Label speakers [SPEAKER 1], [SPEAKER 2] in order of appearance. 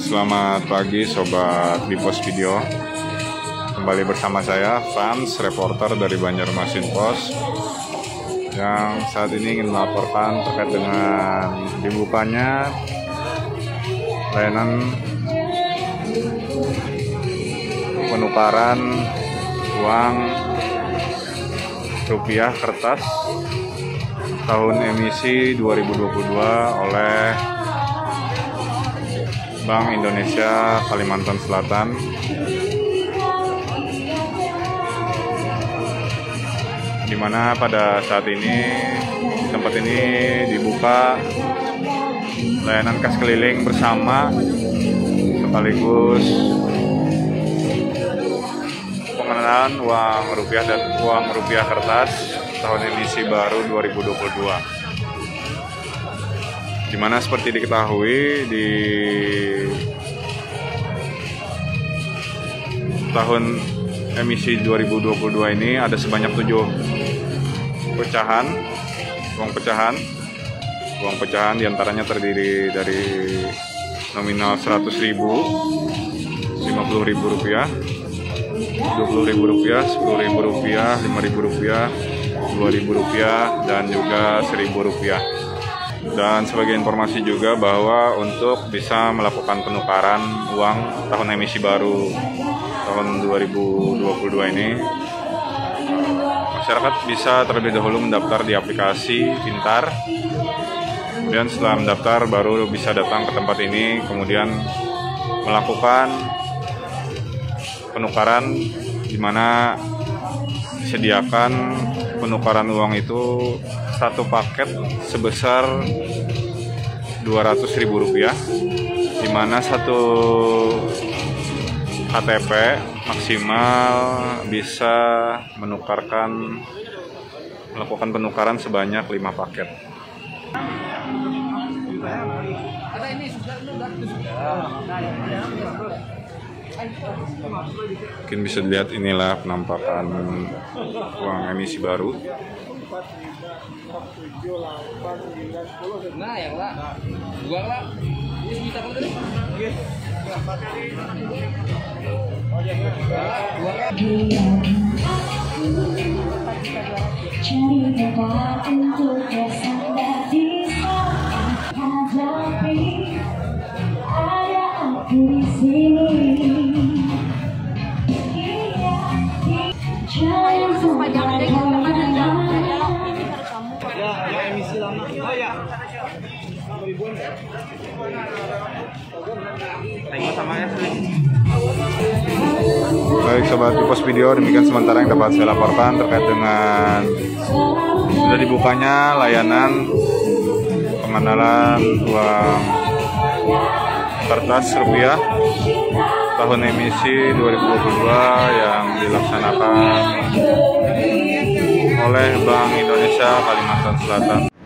[SPEAKER 1] Selamat pagi sobat Bipos Video. Kembali bersama saya Frans, reporter dari Banjarmasin Pos yang saat ini ingin melaporkan terkait dengan dibukanya layanan penukaran uang rupiah kertas tahun emisi 2022 oleh Bank Indonesia Kalimantan Selatan. Di mana pada saat ini tempat ini dibuka layanan kas keliling bersama sekaligus pengenalan uang rupiah dan uang rupiah kertas tahun emisi baru 2022 di mana seperti diketahui di tahun emisi 2022 ini ada sebanyak tujuh pecahan uang pecahan. Uang pecahan di antaranya terdiri dari nominal 100 ribu 50 ribu rupiah 20 ribu rupiah 10 ribu rupiah 5 ribu rupiah 2 ribu rupiah dan juga 1000 rupiah dan sebagai informasi juga bahwa untuk bisa melakukan penukaran uang tahun emisi baru tahun 2022 ini masyarakat bisa terlebih dahulu mendaftar di aplikasi Pintar. Kemudian setelah mendaftar baru bisa datang ke tempat ini kemudian melakukan penukaran di mana disediakan penukaran uang itu satu paket sebesar 200 ribu rupiah di mana satu KTP maksimal bisa menukarkan melakukan penukaran sebanyak 5 paket. Mungkin bisa dilihat inilah penampakan uang emisi baru.
[SPEAKER 2] Nah, yang lah. Dua lah. Ini sejuta kan tadi? Dua kan?
[SPEAKER 3] Cari tempat untuk
[SPEAKER 1] Baik sobat Pipos Video, demikian sementara yang dapat saya laporkan terkait dengan sudah dibukanya layanan pengenalan uang kertas rupiah tahun emisi 2022 yang dilaksanakan oleh Bank Indonesia Kalimantan Selatan.